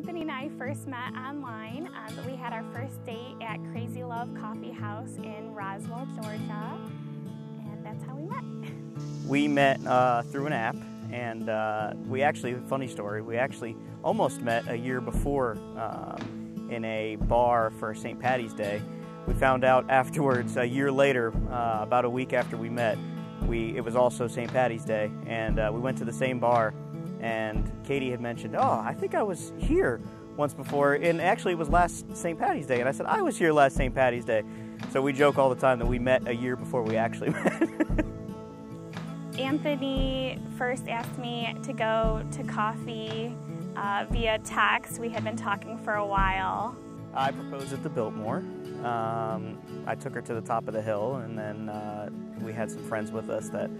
Anthony and I first met online. Um, we had our first date at Crazy Love Coffee House in Roswell, Georgia, and that's how we met. We met uh, through an app, and uh, we actually, funny story, we actually almost met a year before um, in a bar for St. Patty's Day. We found out afterwards, a year later, uh, about a week after we met, we it was also St. Patty's Day, and uh, we went to the same bar. And Katie had mentioned, "Oh, I think I was here once before," and actually it was last St. Patty's Day. And I said, "I was here last St. Patty's Day." So we joke all the time that we met a year before we actually met. Anthony first asked me to go to coffee uh, via text. We had been talking for a while. I proposed at the Biltmore. Um, I took her to the top of the hill, and then uh, we had some friends with us that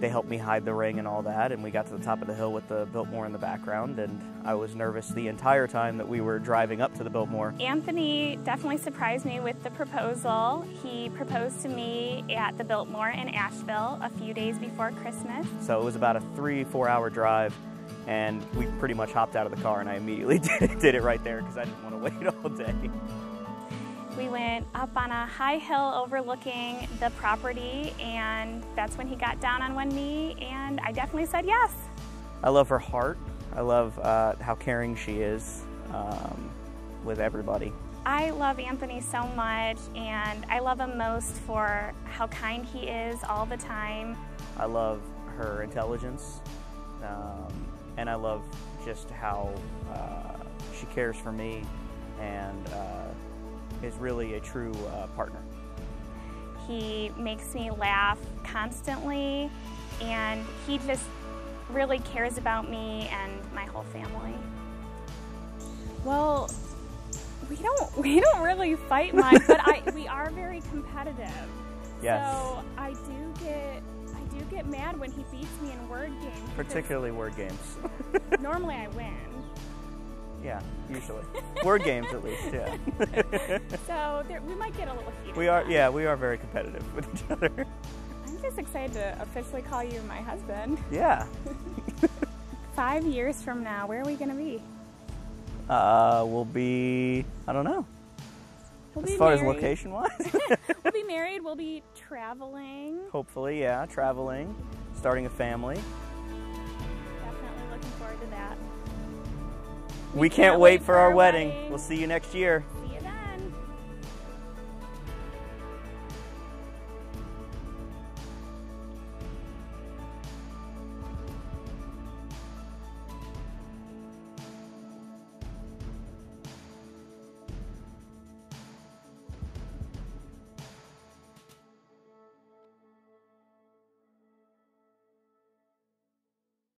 they helped me hide the ring and all that. And we got to the top of the hill with the Biltmore in the background, and I was nervous the entire time that we were driving up to the Biltmore. Anthony definitely surprised me with the proposal. He proposed to me at the Biltmore in Asheville a few days before Christmas. So it was about a three, four hour drive and we pretty much hopped out of the car and I immediately did it, did it right there because I didn't want to wait all day. We went up on a high hill overlooking the property and that's when he got down on one knee and I definitely said yes. I love her heart. I love uh, how caring she is um, with everybody. I love Anthony so much and I love him most for how kind he is all the time. I love her intelligence um, and I love just how uh, she cares for me and uh, is really a true uh, partner. He makes me laugh constantly, and he just really cares about me and my whole family. Well, we don't we don't really fight much, but I we are very competitive. Yes. So I do get I do get mad when he beats me in word games. Particularly word games. normally I win. Yeah, usually. Word games, at least. Yeah. so there, we might get a little heated. We are. Yeah, we are very competitive with each other. I'm just excited to officially call you my husband. Yeah. Five years from now, where are we going to be? Uh, we'll be. I don't know. We'll as far married. as location wise. we'll be married. We'll be traveling. Hopefully, yeah, traveling, starting a family. We can't, wait for, our, our wedding. wedding. We'll see you next year.